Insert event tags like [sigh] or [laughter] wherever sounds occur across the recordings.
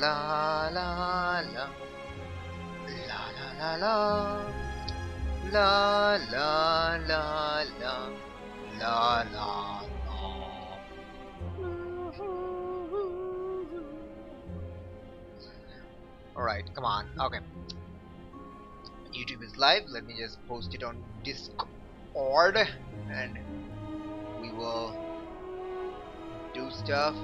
la la la la la la la la la la la la Alright, come on. Okay. YouTube is live. Let me just post it on Discord and we will do stuff.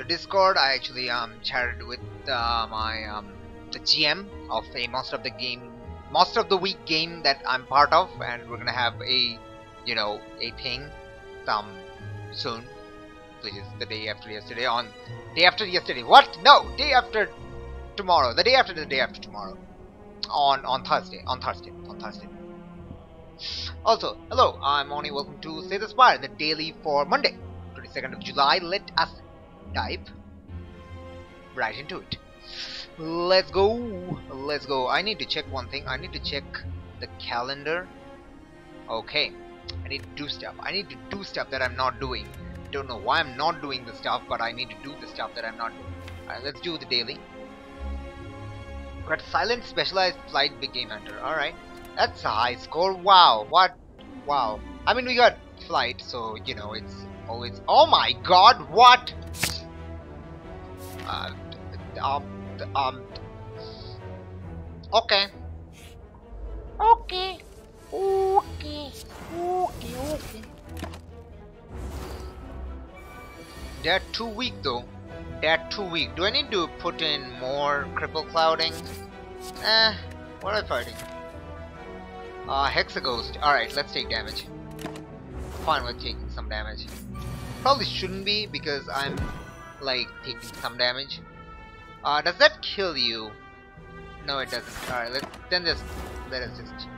The Discord. I actually um chatted with uh, my um the GM of a Monster of the Game, Monster of the Week game that I'm part of, and we're gonna have a, you know, a thing, um, soon, which is the day after yesterday. On day after yesterday, what? No, day after tomorrow. The day after the day after tomorrow. On on Thursday. On Thursday. On Thursday. Also, hello, I'm Oni. Welcome to Slay the Spire, the daily for Monday. 22nd of July, let us dive right into it. Let's go. Let's go. I need to check one thing. I need to check the calendar. Okay. I need to do stuff. I need to do stuff that I'm not doing. Don't know why I'm not doing the stuff, but I need to do the stuff that I'm not doing. Alright, let's do the daily. Got silent specialized flight big game hunter. Alright. That's a high score. Wow. What? Wow. I mean, we got flight, so, you know, it's always. Oh my god, what? Uh, um, um. Okay. Okay. Okay. Okay, okay. They're too weak though. They're too weak. Do I need to put in more cripple clouding? Eh, what am I fighting? Uh, Hexaghost. Alright, let's take damage. Fine with taking some damage. Probably shouldn't be because I'm like taking some damage. Uh, does that kill you? No, it doesn't. Alright, let then just let us just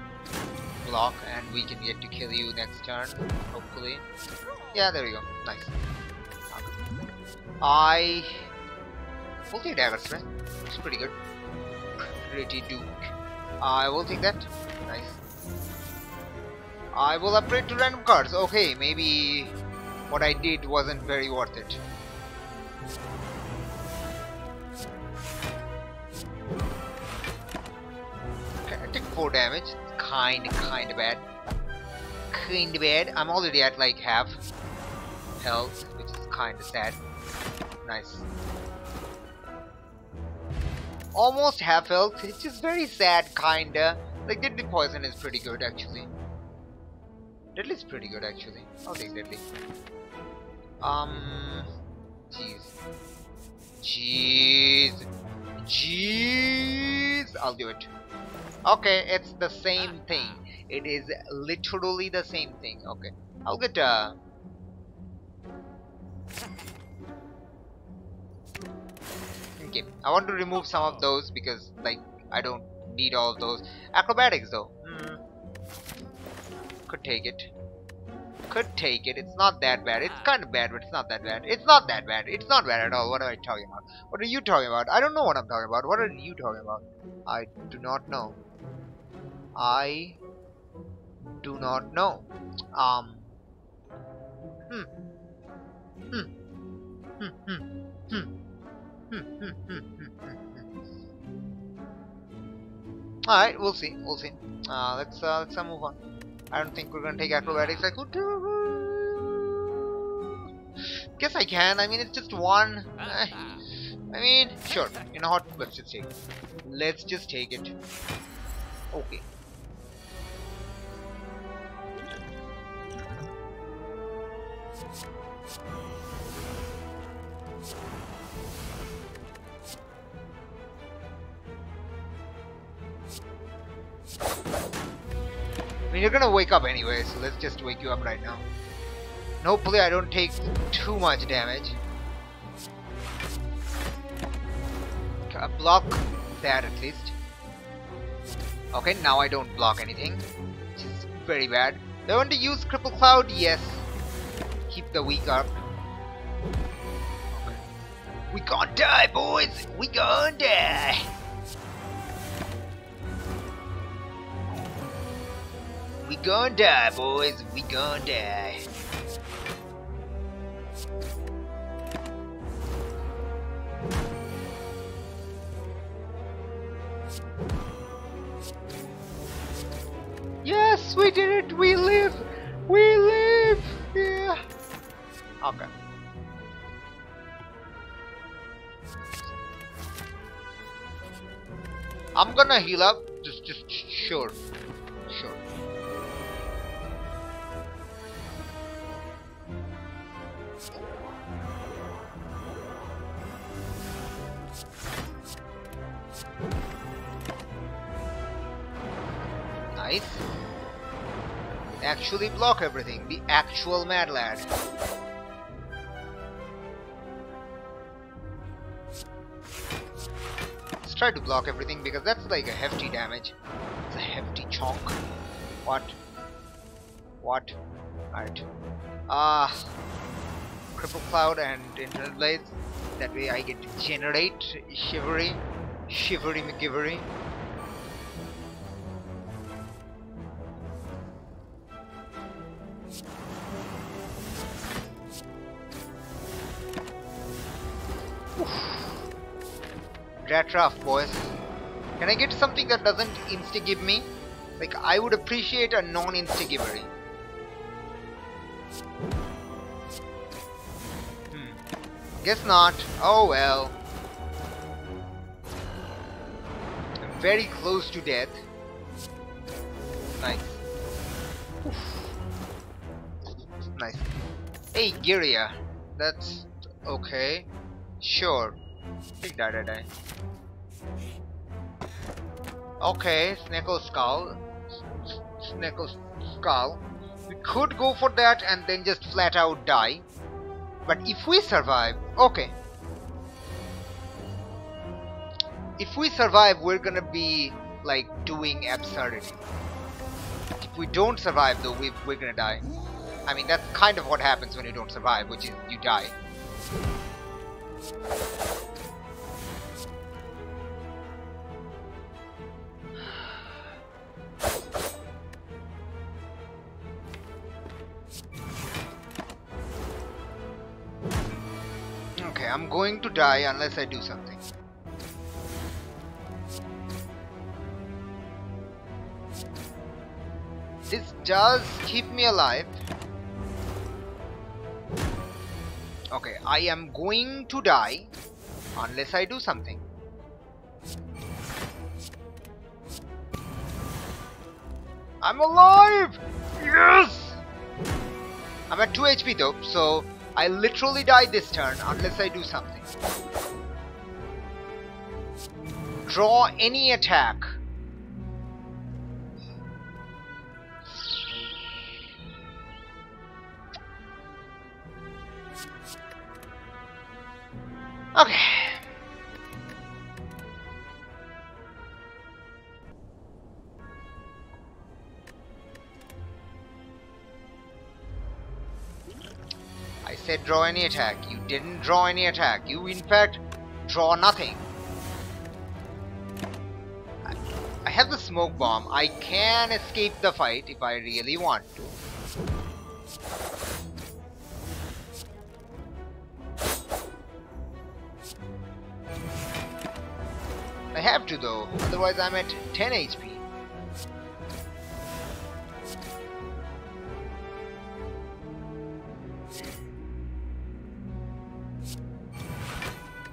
block and we can get to kill you next turn, hopefully. Yeah, there we go. Nice. I take dagger strength. It's pretty good. Pretty duke. I will take that. Nice. I will upgrade to random cards. Okay, maybe what I did wasn't very worth it. 4 damage. Kinda, kinda bad. Kinda bad. I'm already at like half health, which is kinda sad. Nice. Almost half health, it's just very sad, kinda. Like, Deadly Poison is pretty good, actually. Deadly's pretty good, actually. I'll take Deadly. Um, jeez, jeez, jeez. I'll do it. Okay, it's the same thing. It is literally the same thing. Okay, I'll get uh. Okay, I want to remove some of those because like I don't need all those. Acrobatics though. Mm. Could take it could take it. It's not that bad. It's kind of bad, but it's not that bad. It's not that bad. It's not bad at all. What am I talking about? What are you talking about? I don't know what I'm talking about. What are you talking about? I do not know. I do not know. Um. Hmm. Hmm. Hmm. Hmm. Hmm. Hmm. Hmm. Hmm. Hmm. All right, we'll see. We'll see. Uh, let's uh, let's uh, move on. I don't think we're gonna take acrobatics. I could. Guess I can. I mean, it's just one. I mean, sure. You know what? Let's just take it. Let's just take it. Okay. Mean, you're gonna wake up anyway, so let's just wake you up right now. And hopefully I don't take too much damage. I block that at least. Okay, now I don't block anything, which is very bad. Do I want to use Cripple Cloud? Yes. Keep the weak up. We gonna die, boys! We gonna die! We gonna die, boys. We gonna die. Yes, we did it. We live. Gonna heal up. Just, just sure, sure. Nice. Actually block everything. The actual mad lad. Try to block everything because that's like a hefty damage. It's a hefty chunk. What? What? Alright. Ah. Uh, Cripple Cloud and Infinite Blades. That way I get to generate Shivery. Shivery McGivery. That rough, boys. Can I get something that doesn't insta-give me? Like, I would appreciate a non-insta-givery. Hmm. Guess not. Oh well. I'm very close to death. Nice. Oof. Nice. Hey, Giria. That's okay. Sure. Die, die, die. Okay, Snecko Skull. Snecko Skull. We could go for that and then just flat out die. But if we survive, okay. If we survive, we're gonna be like doing absurdity. If we don't survive though, we, we're gonna die. I mean, that's kind of what happens when you don't survive, which is you die. Okay, I'm going to die unless I do something. This does keep me alive. Okay, I am going to die unless I do something. I'm alive! Yes! I'm at 2 HP though, so I literally die this turn unless I do something. Draw any attack. Draw any attack. You didn't draw any attack. You in fact draw nothing. I have the smoke bomb. I can escape the fight if I really want to. I have to though, otherwise I'm at 10 HP.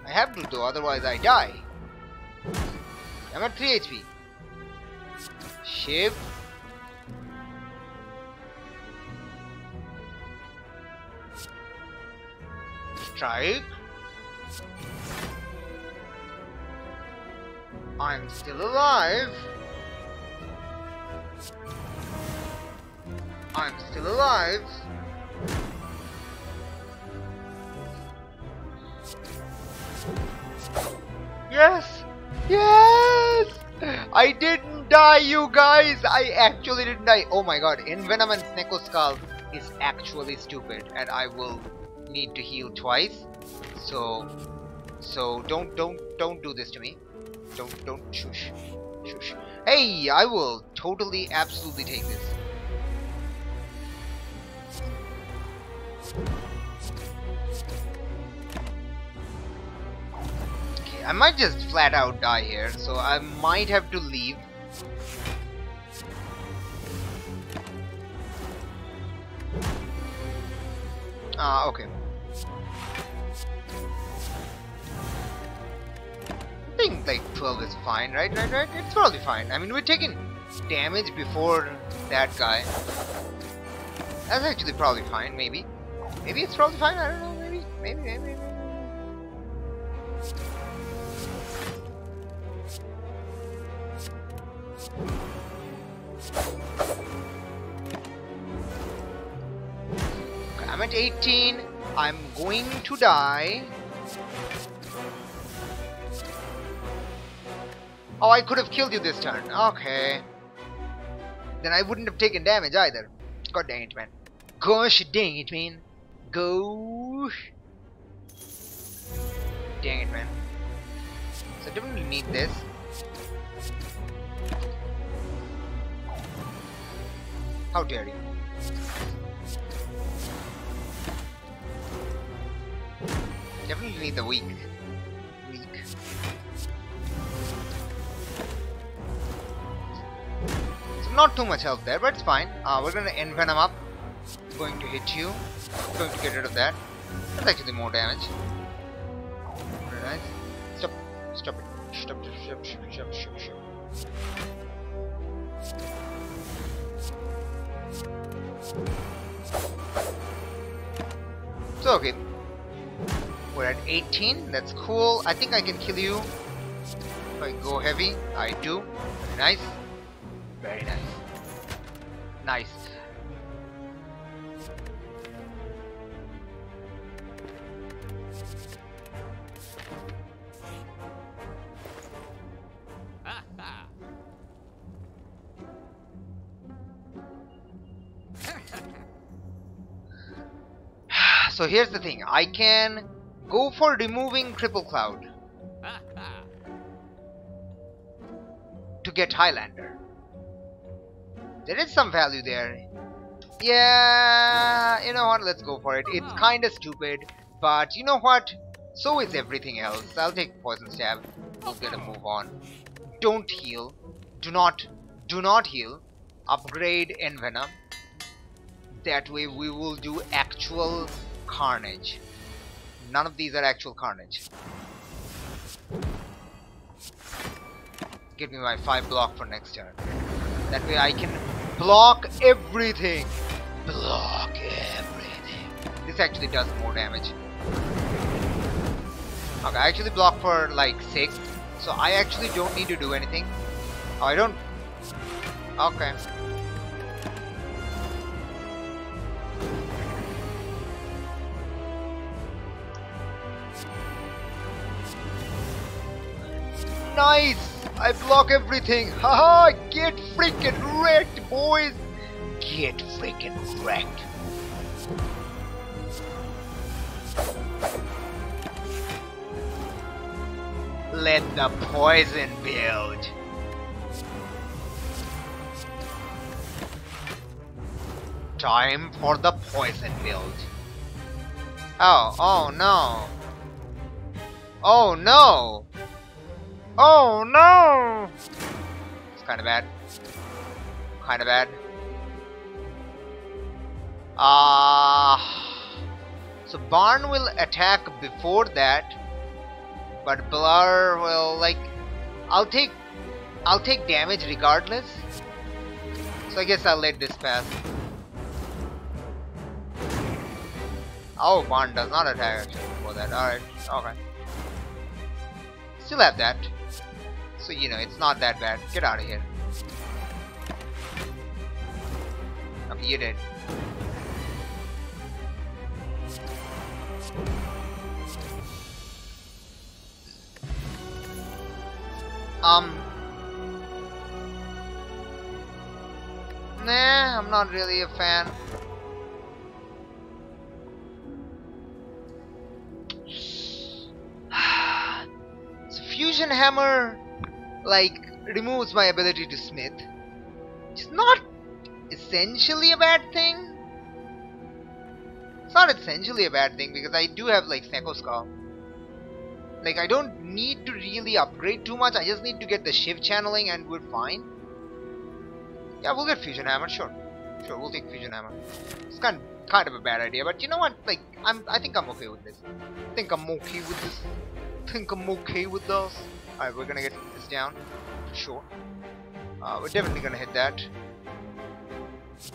I have to though, otherwise I die. I'm at 3 HP. Shift. Strike. I'm still alive. I'm still alive. Yes! Yes! I didn't die, you guys! I actually didn't die. Oh my god, Envenom and Snecko Skull is actually stupid and I will need to heal twice. So, so don't, don't, don't do this to me. Don't, don't, shush, shush. Hey, I will totally, absolutely take this. I might just flat out die here, so I might have to leave. Ah, uh, okay. I think like 12 is fine, right? Right, right? It's probably fine. I mean, we're taking damage before that guy. That's actually probably fine, maybe. Maybe it's probably fine, I don't know, maybe, maybe, maybe, maybe. I'm at 18, I'm going to die. Oh, I could have killed you this turn. Okay. Then I wouldn't have taken damage either. God dang it, man. Gosh dang it, man. Gosh. Dang it, man. So I definitely need this. How dare you. Definitely the weak. Weak. Not too much health there, but it's fine. Uh, we're gonna envenom up. It's Going to hit you. Going to get rid of that. That's actually more damage. Nice. Stop. Stop it. Stop, stop, stop, stop, stop, stop. So okay. We're at 18. That's cool. I think I can kill you. If I go heavy. I do. Very nice. Very nice. Nice. So here's the thing, I can go for removing Cripple Cloud [laughs] to get Highlander. There is some value there. Yeah, you know what, let's go for it. It's uh-huh. kinda stupid, but you know what? So is everything else. I'll take Poison Stab. We'll get a move on. Don't heal. Do not, do not heal. Upgrade Envenom. That way we will do actual carnage. None of these are actual carnage. Give me my 5 block for next turn. That way I can block everything. Block everything. This actually does more damage. Okay, I actually block for like 6. So I actually don't need to do anything. Oh, I don't... Okay. Nice! I block everything. Haha, get freaking wrecked, boys. Get freaking wrecked. Let the poison build. Time for the poison build. Oh, oh no. Oh no! Oh no! It's kind of bad. Kind of bad. Ah. Uh, so Barn will attack before that, but Blur will like. I'll take. I'll take damage regardless. So I guess I'll let this pass. Oh, Barn does not attack actually before that. Alright, okay. Still have that. So, you know, it's not that bad. Get out of here. Okay, you did. Um. Nah, I'm not really a fan. [sighs] fusion hammer, like, removes my ability to smith. It's not essentially a bad thing. It's not essentially a bad thing because I do have like Snecko Skull. Like I don't need to really upgrade too much. I just need to get the shift channeling and we're fine. Yeah, we'll get fusion hammer. Sure, sure. We'll take fusion hammer. It's kind kind of a bad idea, but you know what? Like I'm. I think I'm okay with this. I think I'm okay with this. I think I'm okay with this. Alright, we're gonna get this down. for Sure. Uh, we're definitely gonna hit that.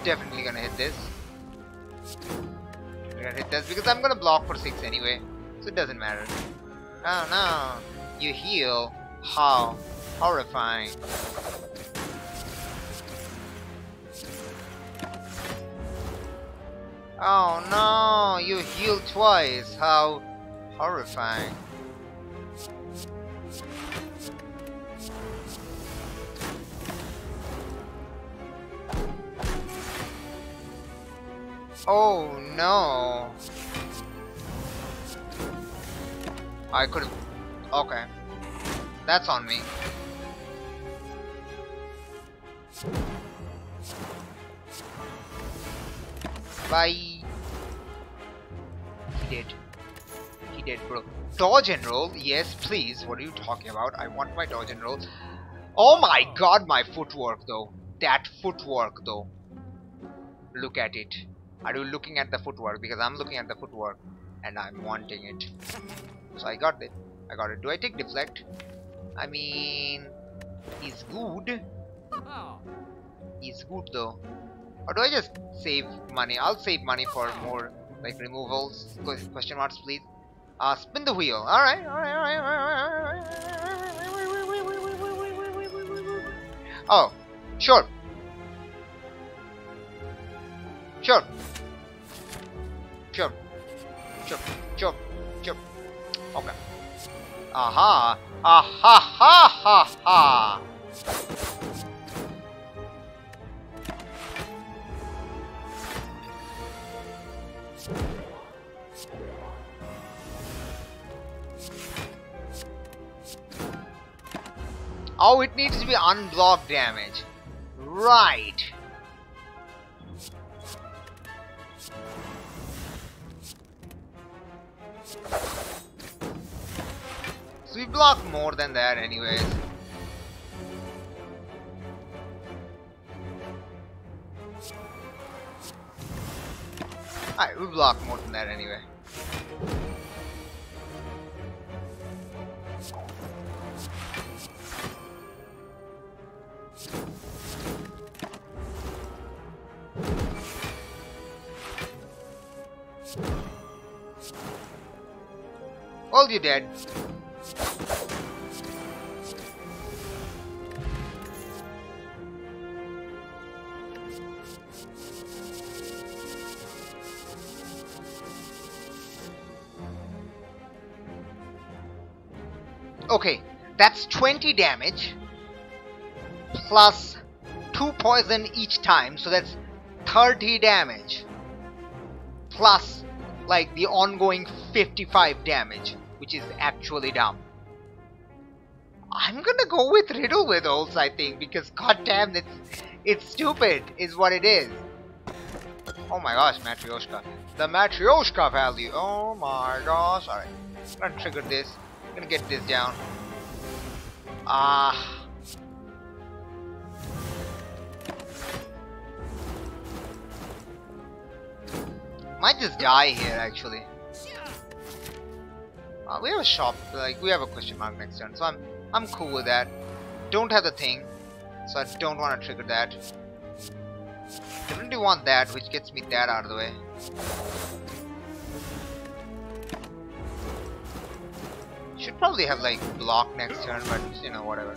Definitely gonna hit this. We're gonna hit this because I'm gonna block for six anyway, so it doesn't matter. Oh no, you heal. How horrifying. Oh no, you heal twice. How horrifying. Oh no. I could. Okay. That's on me. Bye. Did, bro. Dodge and roll? Yes, please. What are you talking about? I want my dodge and roll. Oh my god, my footwork though. That footwork though. Look at it. Are you looking at the footwork? Because I'm looking at the footwork and I'm wanting it. So I got it. I got it. Do I take deflect? I mean, he's good. He's good though. Or do I just save money? I'll save money for more like removals. Question marks, please. Uh, spin the wheel. All right, all right, all right, all right. Oh, sure. Sure. Sure. Sure. Sure. Sure. Okay. Aha. Aha ha ha ha. Oh, it needs to be unblocked damage. Right. So we block more than that anyways. Alright, we block more than that anyway. Dead. Okay, that's 20 damage plus 2 poison each time, so that's 30 damage plus like the ongoing 55 damage, which is actually dumb. I'm gonna go with Riddle with Holes, I think, because goddamn, it's it's stupid, is what it is. Oh my gosh, Matryoshka. The Matryoshka value. Oh my gosh. Alright. I'm gonna trigger this. I'm gonna get this down. Ah. Might just die here actually. Uh, we have a shop, like we have a question mark next turn, so I'm I'm cool with that. Don't have the thing, so I don't want to trigger that. Definitely want that, which gets me that out of the way. Should probably have like block next turn, but you know whatever.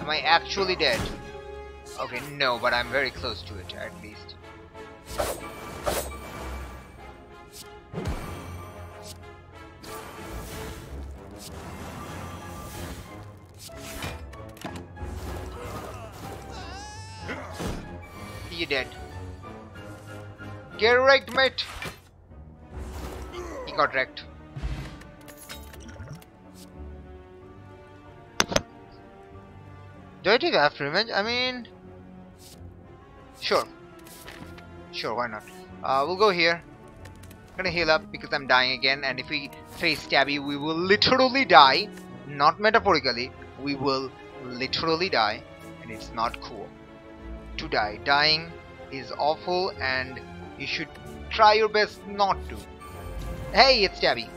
Am I actually dead? Okay, no, but I'm very close to it, at least. You dead. Get wrecked, mate! He got wrecked. Do I take after revenge? I mean... Sure. Sure, why not? Uh, we'll go here. I'm gonna heal up because I'm dying again and if we face Stabby we will literally die. Not metaphorically. We will literally die and it's not cool to die. Dying is awful and you should try your best not to. Hey, it's Stabby.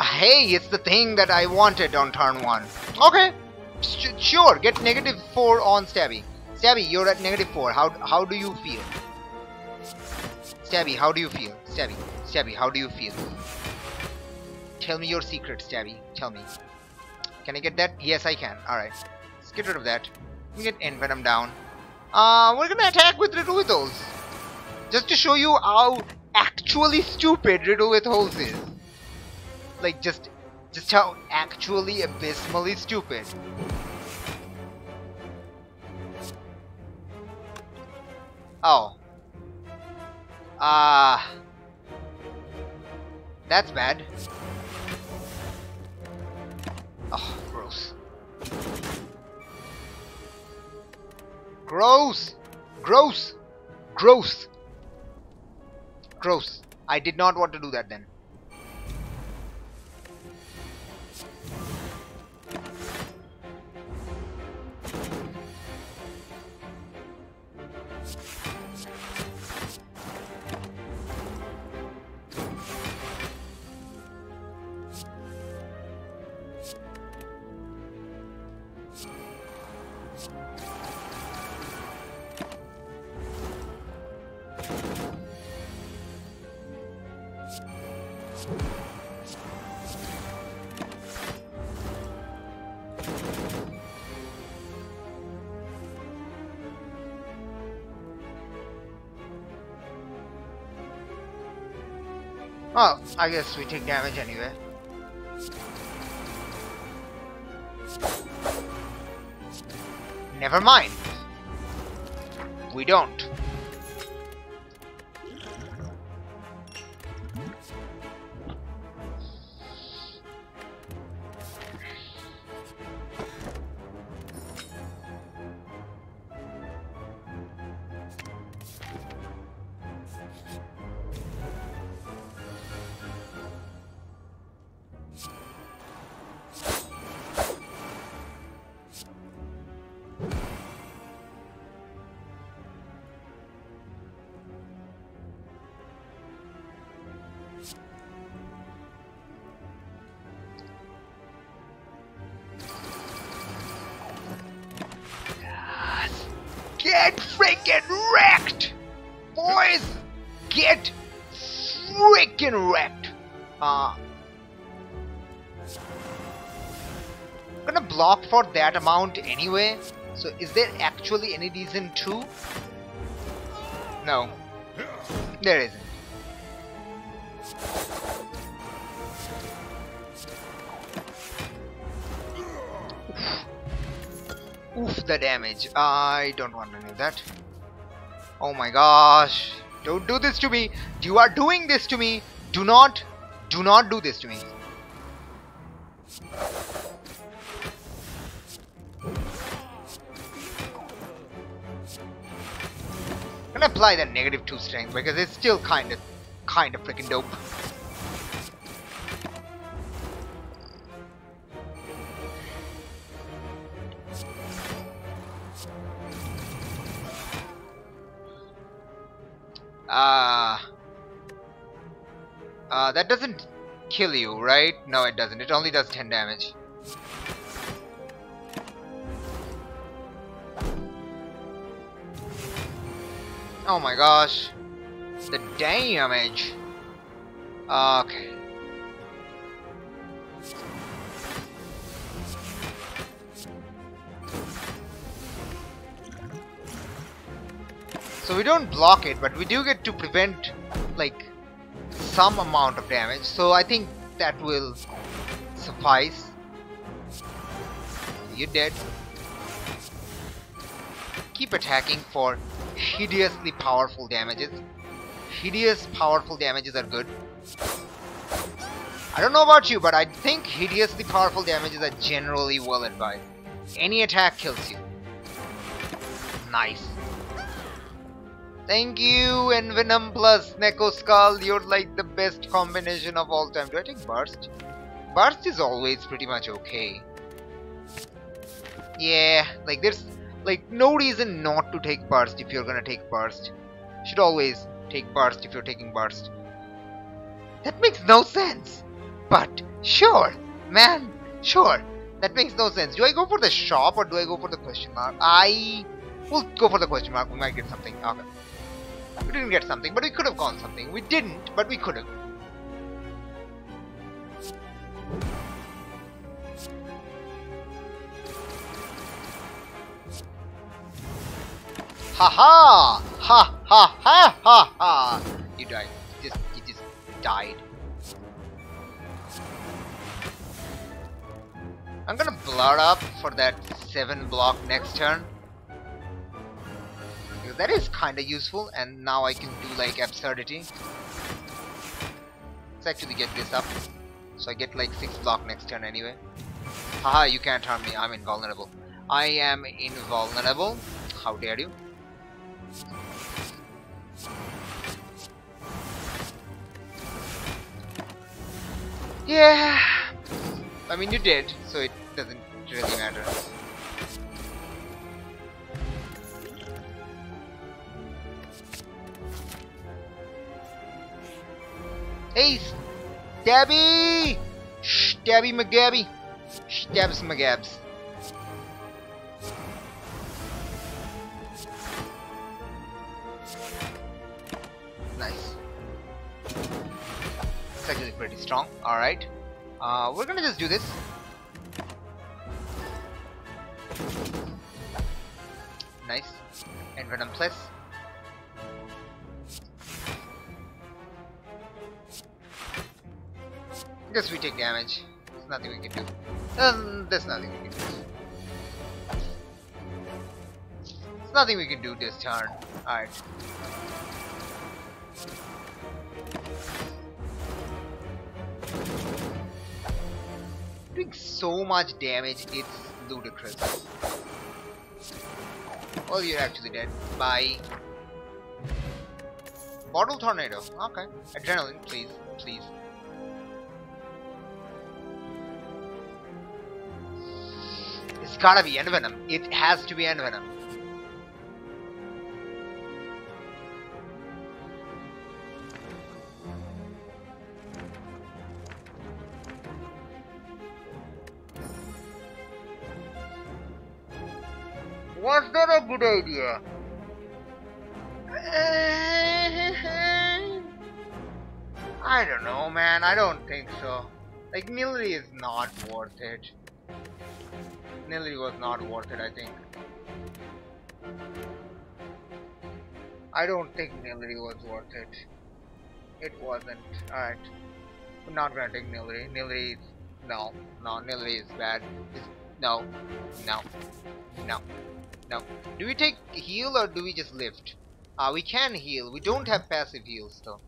Hey, it's the thing that I wanted on turn 1. Okay, sure, get negative 4 on Stabby. Stabby, you're at negative 4. How, how do you feel? Stabby, how do you feel? Stabby, Stabby, how do you feel? Tell me your secret, Stabby. Tell me. Can I get that? Yes, I can. Alright. Let's get rid of that. We get Envenom down. Uh, we're gonna attack with Riddle with Holes. Just to show you how actually stupid Riddle with Holes is. Like, just, just how actually abysmally stupid. Oh. Ah. Uh, that's bad. Oh, gross. Gross! Gross! Gross! Gross. I did not want to do that then. I guess we take damage anyway. Never mind. We don't. Freaking wrecked! Boys! Get freaking wrecked! Uh, I'm gonna block for that amount anyway. So is there actually any reason to? No. There isn't. Oof, the damage. I don't want any of that. Oh my gosh. Don't do this to me. You are doing this to me. Do not, do not do this to me. I'm gonna apply that negative 2 strength because it's still kind of, kind of freaking dope. Uh, uh, that doesn't kill you, right? No, it doesn't. It only does 10 damage. Oh my gosh. The damage. Okay. So we don't block it, but we do get to prevent like some amount of damage. So I think that will suffice. You're dead. Keep attacking for hideously powerful damages. Hideous powerful damages are good. I don't know about you, but I think hideously powerful damages are generally well advised. Any attack kills you. Nice. Thank you, Envenom plus Snecko Skull. You're like the best combination of all time. Do I take Burst? Burst is always pretty much okay. Yeah, like there's like no reason not to take Burst if you're gonna take Burst. Should always take Burst if you're taking Burst. That makes no sense. But sure, man, sure. That makes no sense. Do I go for the shop or do I go for the question mark? I will go for the question mark. We might get something. Okay. We didn't get something, but we could have gone something. We didn't, but we could have. Ha ha! Ha ha ha ha! You died. You just, you just died. I'm gonna blur up for that 7 block next turn that is kinda useful and now I can do like absurdity. Let's actually get this up so I get like 6 block next turn anyway. Haha you can't harm me I'm invulnerable. I am invulnerable. How dare you. Yeah. I mean you did so it doesn't really matter Hey, Stabby! Stabby McGabby! Stabs McGabs. Nice. Actually pretty strong. Alright. Uh, we're gonna just do this. Nice. Envenom Plus. Guess we take damage. There's nothing we can do. Um, there's nothing we can do. There's nothing we can do this turn. Alright. Doing so much damage, it's ludicrous. Well, you're actually dead. Bye. Bottle tornado. Okay. Adrenaline, please. Please. Gotta be Envenom. It has to be Envenom. Was that a good idea? [laughs] I don't know, man. I don't think so. Like, Nilry is not worth it. Nilly was not worth it, I think. I don't think Nilly was worth it. It wasn't. Alright. Not gonna take Nilly. Nilly is... No. No, Nilly is bad. No. No. No. No. Do we take heal or do we just lift? Uh, we can heal. We don't have passive heals though.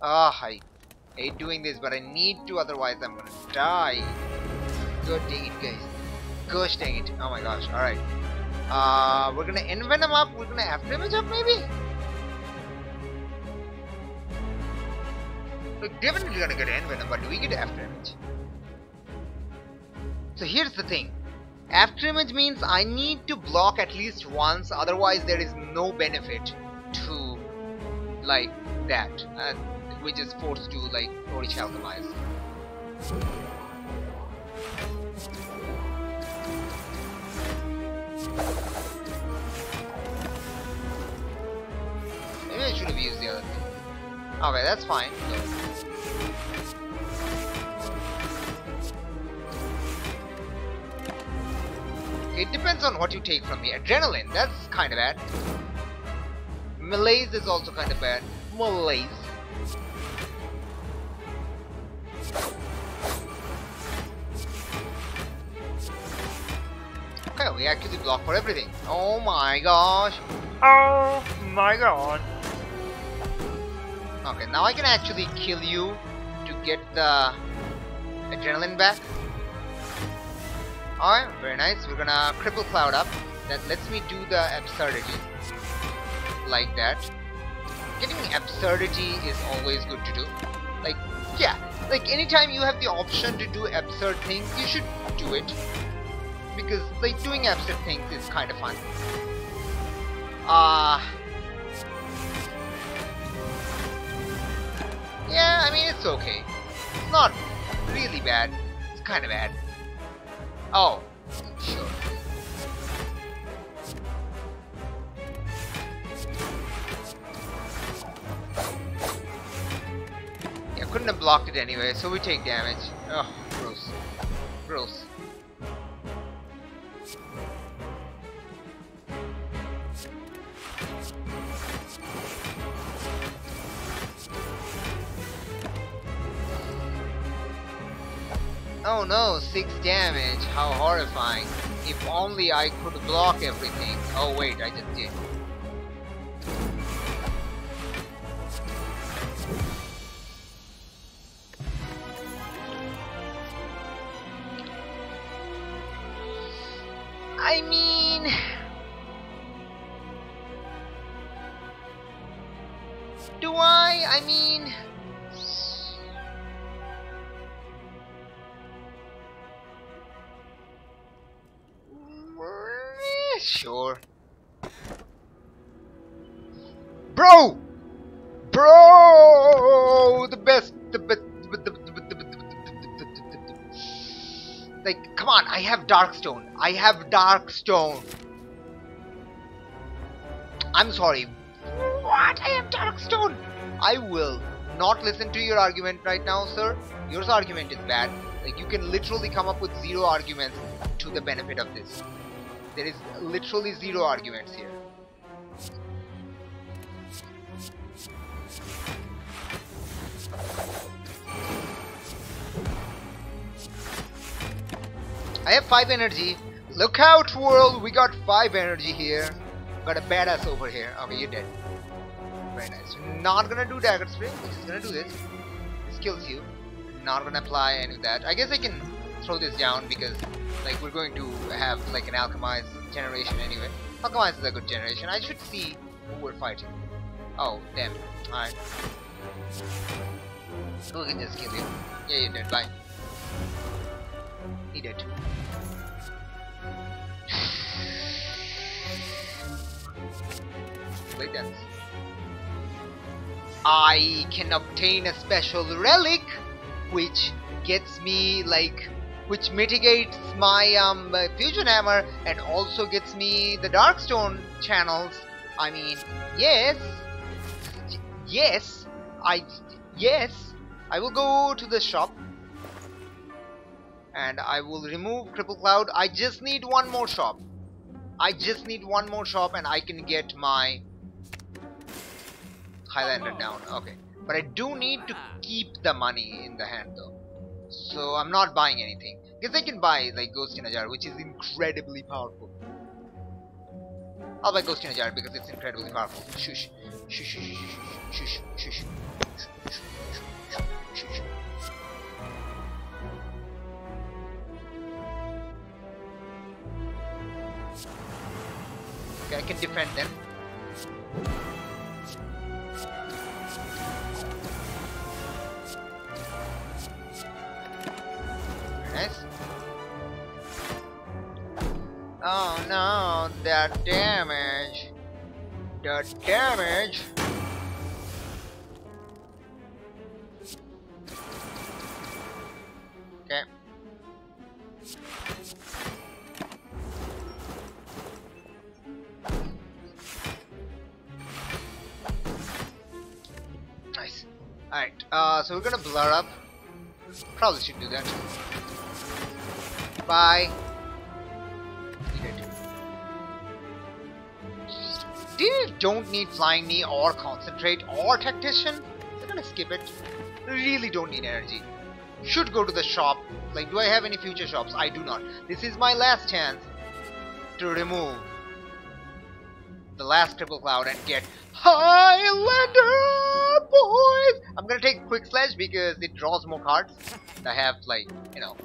Ah, I hate doing this, but I need to, otherwise I'm gonna die. Good dang it, guys. Gosh dang it. Oh my gosh. Alright. Uh, we're gonna envenom up. We're gonna afterimage up maybe? We're definitely gonna get envenom, but do we get afterimage? So here's the thing. Afterimage means I need to block at least once, otherwise there is no benefit to like that. Uh, which is forced to like alchemize. Okay, that's fine. It depends on what you take from me. Adrenaline, that's kind of bad. Malaise is also kind of bad. Malaise. Okay, we actually block for everything. Oh my gosh. Oh my god. Okay, now I can actually kill you to get the adrenaline back. Alright, very nice. We're gonna cripple Cloud up. That lets me do the absurdity. Like that. Getting absurdity is always good to do. Like, yeah, like anytime you have the option to do absurd things, you should do it. Because, like, doing absurd things is kind of fun. Ah. Uh, yeah, I mean, it's okay. It's not really bad. It's kind of bad. Oh, sure. Yeah, couldn't have blocked it anyway, so we take damage. Oh, gross. Gross. Oh no, 6 damage, how horrifying. If only I could block everything. Oh wait, I just did. I have Darkstone. I have Darkstone. I'm sorry. What? I have dark stone. I will not listen to your argument right now, sir. Your argument is bad. Like, you can literally come up with zero arguments to the benefit of this. There is literally zero arguments here. I have 5 energy. Look out world, we got 5 energy here. Got a badass over here. Okay, you're dead. Very nice. Not gonna do dagger spray, we're just gonna do this. This kills you. Not gonna apply any of that. I guess I can throw this down because like we're going to have like an alchemized generation anyway. Alchemized is a good generation. I should see who we're fighting. Oh, damn. Alright. We can just kill you. Yeah, you're dead. Bye. Did. Play dance. I can obtain a special relic which gets me like which mitigates my um, fusion hammer and also gets me the darkstone channels. I mean yes. Yes. I yes. I will go to the shop and I will remove cripple cloud I just need one more shop I just need one more shop and I can get my Highlander down okay but I do need to keep the money in the hand though so I'm not buying anything. Because I can buy like Ghost in a Jar, which is incredibly powerful. I'll buy Ghost in a Jar because it's incredibly powerful. Shush. Shush. Shush. Shush. Shush. Shush. Shush. Okay, I can defend them. Nice. Oh no, that damage. The damage. So we're gonna blur up. Probably should do that. Bye. They don't need flying knee or concentrate or tactician. They're gonna skip it. Really don't need energy. Should go to the shop. Like, do I have any future shops? I do not. This is my last chance to remove the last cripple cloud and get Highlander boys. I'm gonna take quick slash because it draws more cards. I have like you know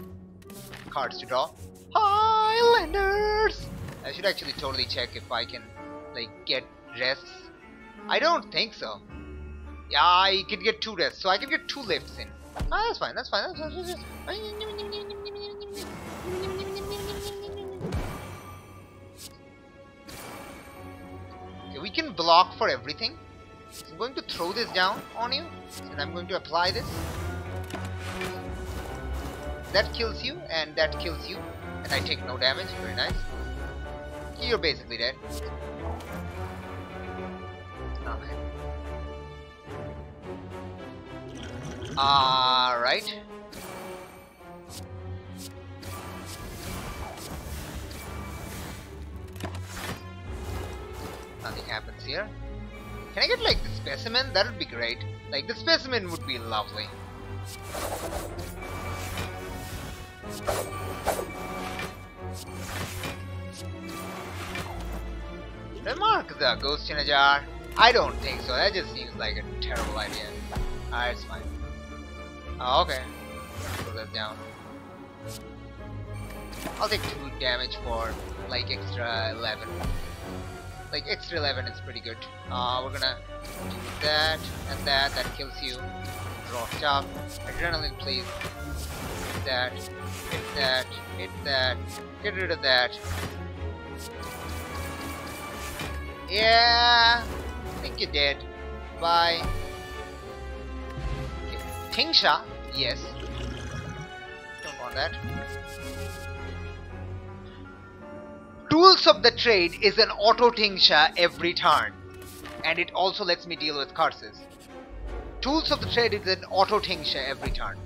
cards to draw. Highlanders. I should actually totally check if I can like get rests. I don't think so. Yeah, I can get two rests, so I can get two lifts in. Ah, that's fine. That's fine. That's fine. Okay, we can block for everything. I'm going to throw this down on you, and I'm going to apply this. That kills you, and that kills you, and I take no damage. Very nice. You're basically dead. Okay. Alright. Nothing happens here. Can I get like the specimen? That would be great. Like the specimen would be lovely. Remark the ghost in a jar. I don't think so. That just seems like a terrible idea. Ah, it's fine. Oh, okay. Put that down. I'll take 2 damage for like extra 11. Like extra 11 is pretty good. Uh, we're gonna do that and that. That kills you. Draw stuff. Adrenaline, please. Hit that. Hit that. Hit that. Get rid of that. Yeah. I think you're dead. Bye. Okay. Tingsha. Yes. Don't want that. Tools of the Trade is an auto tingsha every turn, and it also lets me deal with curses. Tools of the Trade is an auto tingsha every turn.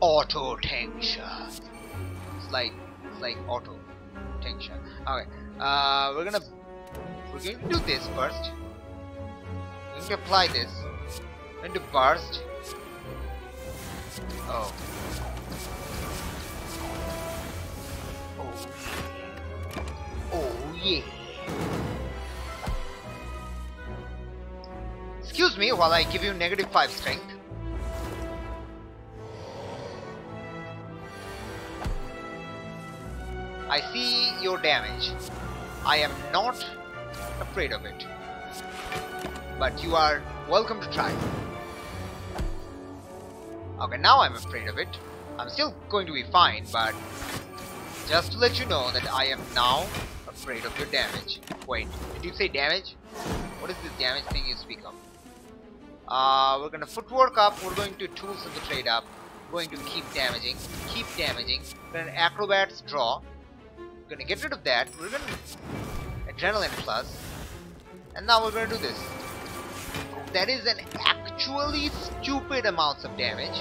Auto tingsha. It's like it's like auto tingsha. Okay, uh, we're gonna we're going to do this first. We're going to apply this. We're going to burst. Oh. Oh yeah. Excuse me while I give you negative 5 strength. I see your damage. I am not afraid of it. But you are welcome to try. Okay, now I'm afraid of it. I'm still going to be fine, but just to let you know that I am now afraid of your damage. Wait, did you say damage? What is this damage thing you speak of? Uh, we're gonna footwork up, we're going to tools of the trade up, we're going to keep damaging, keep damaging, we're acrobats draw, we're gonna get rid of that, we're gonna adrenaline plus, and now we're gonna do this. That is an actually stupid amounts of damage.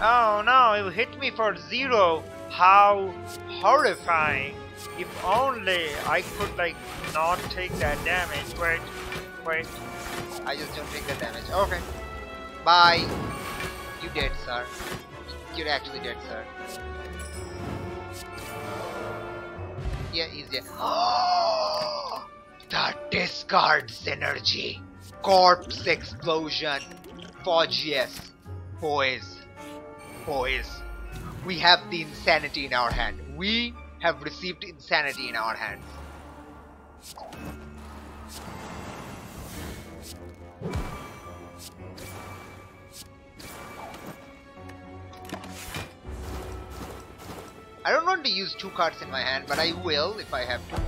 Oh no, you hit me for zero. How horrifying. If only I could like not take that damage. Wait, wait. I just don't take that damage. Okay. Bye. You dead, sir. You're actually dead, sir. Yeah, he's dead. [gasps] the discard synergy. Corpse explosion. Forgius. Boys. Boys. We have the insanity in our hand. We have received insanity in our hands. I don't want to use two cards in my hand, but I will if I have to.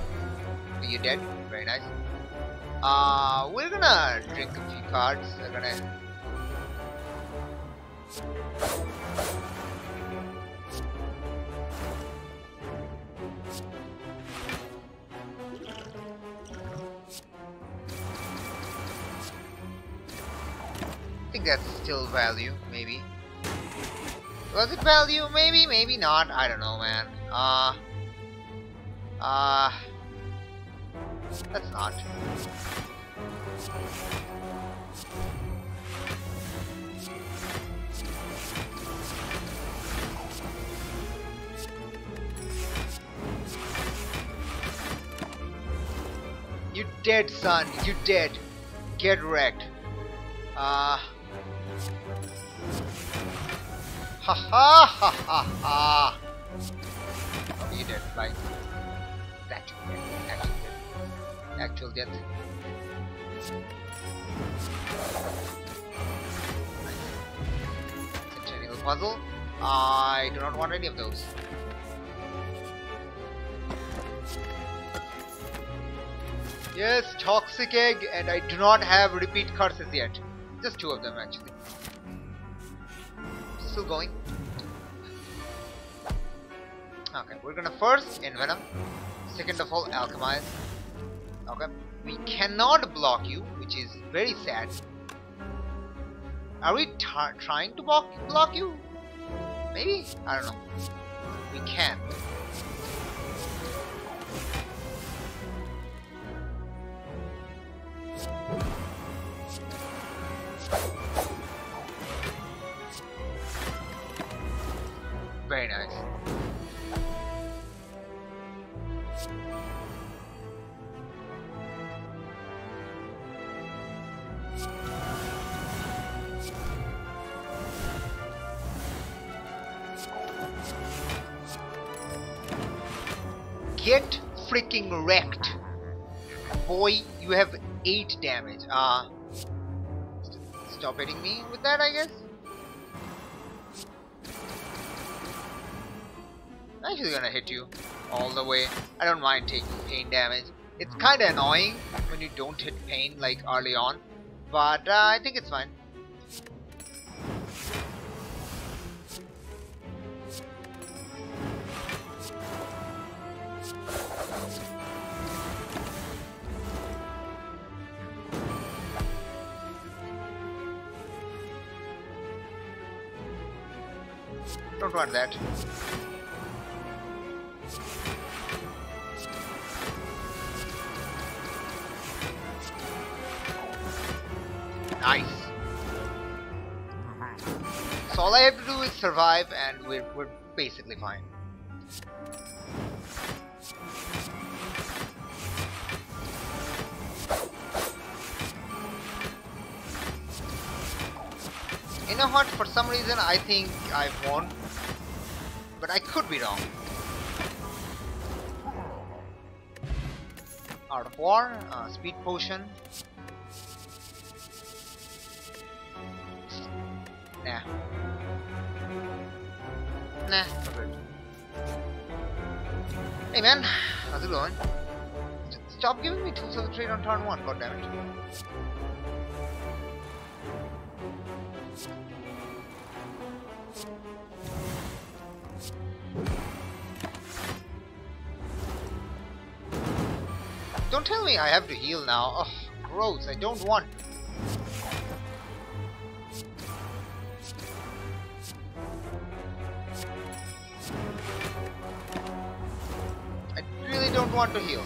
Are you dead? Very nice. Uh, we're gonna drink a few cards. We're gonna. Think that's still value, maybe. Was it value? Maybe, maybe not. I don't know, man. Uh, uh, That's not. You dead, son. You dead. Get wrecked. Uh. Ha ha ha ha ha. You dead, like actual death. Actual death. Actual death. Centennial puzzle. I do not want any of those. Yes, toxic egg, and I do not have repeat curses yet. Just two of them actually. Still going. Okay, we're gonna first envenom, second of all alchemize. Okay, we cannot block you, which is very sad. Are we trying to block block you? Maybe I don't know. We can. Very nice. Get freaking wrecked. Boy, you have 8 damage. Uh, st stop hitting me with that, I guess? I'm actually gonna hit you all the way. I don't mind taking pain damage. It's kinda annoying when you don't hit pain like early on, but uh, I think it's fine. Don't want that. Nice. So all I have to do is survive and we're, we're basically fine. You know what, for some reason I think I've won. But I could be wrong. Art of War, uh, Speed Potion, Nah. Nah. Hey man, how's it going? Stop giving me tools of the trade on turn 1, goddammit. Don't tell me I have to heal now. Ugh, gross, I don't want don't want to heal.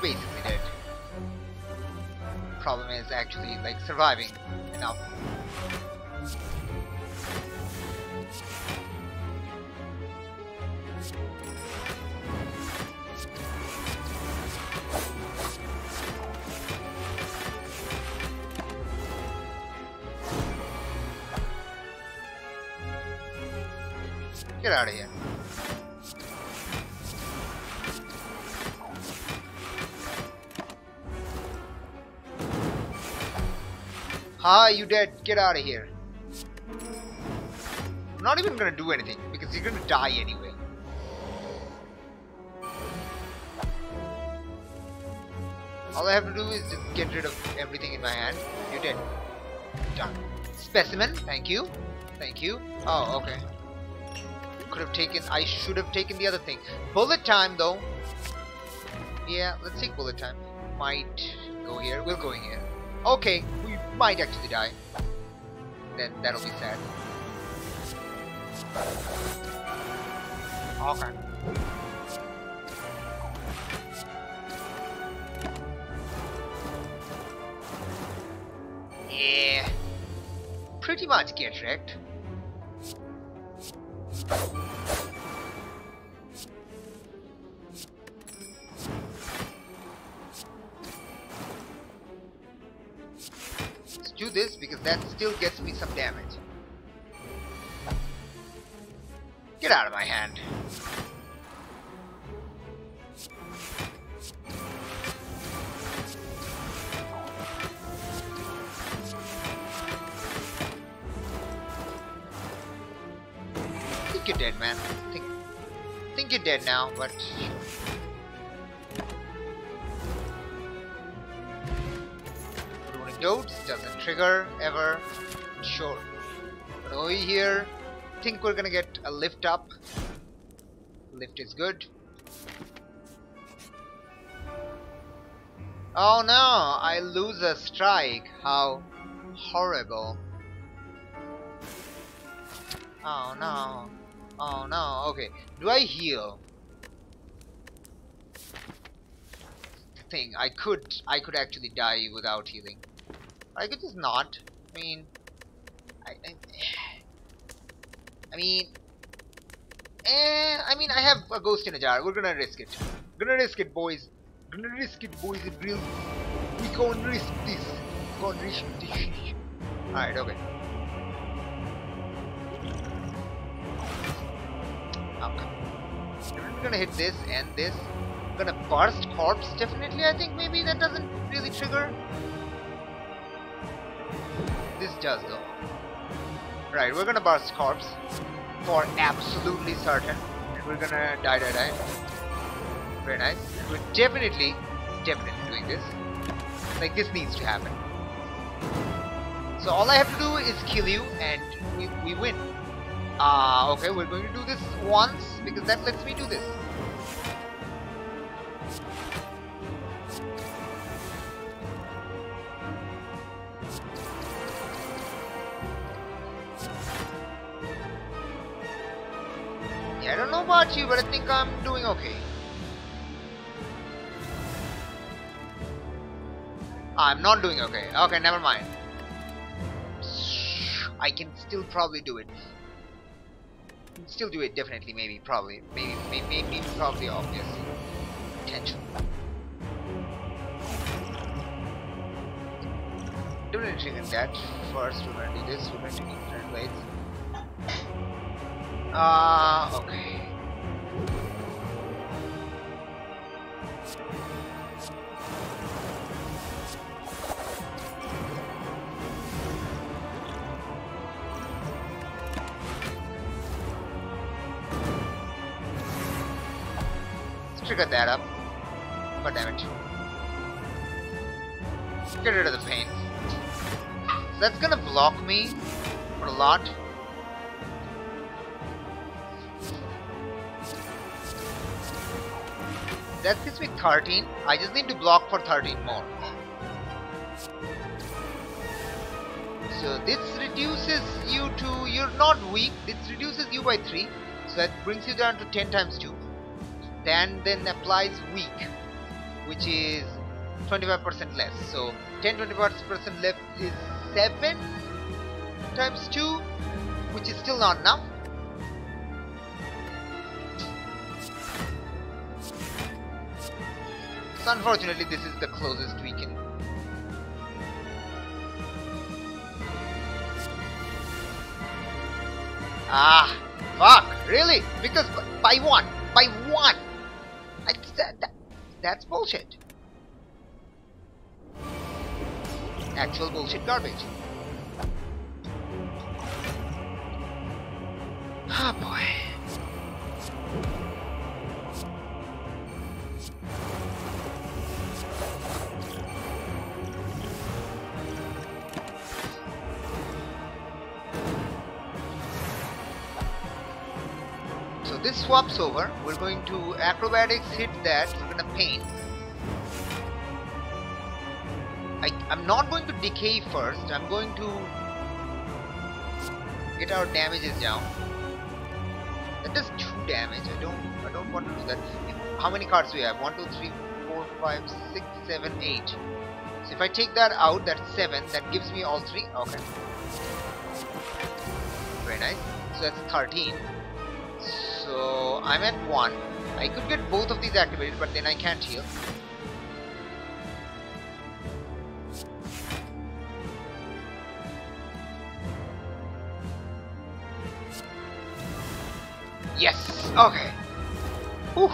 basically dead. Problem is actually like surviving Hi, you dead. Get out of here. I'm not even gonna do anything because you're gonna die anyway. All I have to do is just get rid of everything in my hand. You did. Done. Specimen, thank you. Thank you. Oh, okay. could have taken. I should have taken the other thing. Bullet time, though. Yeah, let's take bullet time. Might go here. We'll go here. Okay, might actually die. Then that'll be sad. Okay. Yeah. Pretty much get wrecked. This because that still gets me some damage. Get out of my hand. think you're dead, man. Think, think you're dead now, but Dotes doesn't trigger ever. Sure. But over here, think we're gonna get a lift up. Lift is good. Oh no, I lose a strike. How horrible. Oh no. Oh no. Okay. Do I heal? Thing. I could I could actually die without healing. I could just not. I mean I I, I mean Eh, I mean I have a ghost in a jar. We're gonna risk it. Gonna risk it boys. Gonna risk it boys and real we gonna risk this. Gonna risk this. Alright, okay. Okay. We're gonna hit this and this. gonna burst corpse definitely I think maybe that doesn't really trigger. This does though. Right, we're gonna burst corpse for absolutely certain. And we're gonna die die die. Very nice. And we're definitely, definitely doing this. Like this needs to happen. So all I have to do is kill you and we, we win. Ah, uh, okay, we're going to do this once because that lets me do this. I don't know about you, but I think I'm doing okay. I'm not doing okay. Okay, never mind. I can still probably do it. Still do it, definitely, maybe, probably. Maybe, maybe, maybe probably, obviously. Potential. Don't trigger that. First, we're gonna do this. We're going to. Ah, okay. trigger that up. God damn it. Get rid of the pain. That's gonna block me for a lot. That gives me 13. I just need to block for 13 more. So this reduces you to, you're not weak, this reduces you by 3. So that brings you down to 10 times 2 then then applies weak which is 25% less so 10 25% left is 7 times 2 which is still not enough so unfortunately this is the closest we can ah fuck really because by one by one I, that, that, that's bullshit. Actual bullshit garbage. Oh boy. Swaps over. We're going to acrobatics hit that. We're gonna paint. I, I'm not going to decay first. I'm going to get our damages down. That does two damage. I don't. I don't want to do that. How many cards do we have? One, two, three, four, five, six, seven, eight. So if I take that out, that's seven. That gives me all three. Okay. Very nice. So that's 13. So I'm at one. I could get both of these activated, but then I can't heal. Yes. Okay. Whew.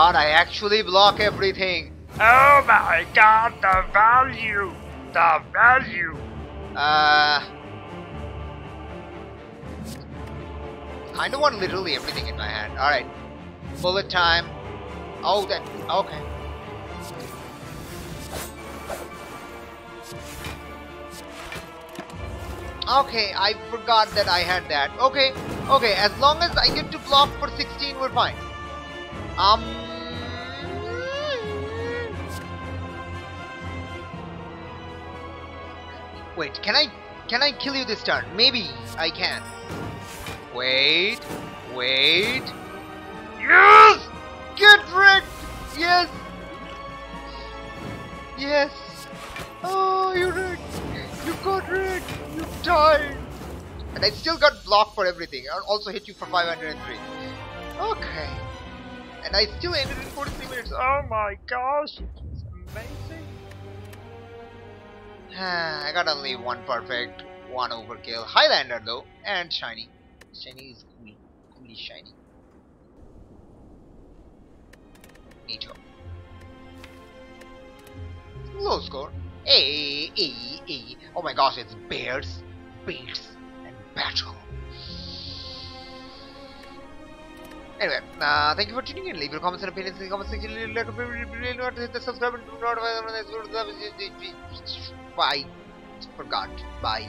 God, I actually block everything. Oh my god, the value! The value! Uh. Kinda want literally everything in my hand. Alright. Bullet time. Oh, that. Okay. Okay, I forgot that I had that. Okay, okay, as long as I get to block for 16, we're fine. Um. Wait, can I can I kill you this turn? Maybe I can. Wait, wait. Yes! Get wrecked! Yes! Yes! Oh, you wrecked! You got wrecked! You died! And I still got blocked for everything. I also hit you for 503. Okay. And I still ended in 43 minutes. Oh my gosh, it's amazing. I got only one perfect, one overkill. Highlander though, and shiny. Shiny is cool. Coolly shiny. Neato. Low score. Hey. Oh my gosh, it's bears, bears, and battle. Anyway, uh, thank you for tuning in. Leave your comments and opinions in the comment section. Like, to hit the subscribe and do not. Bye. Forgot. Bye.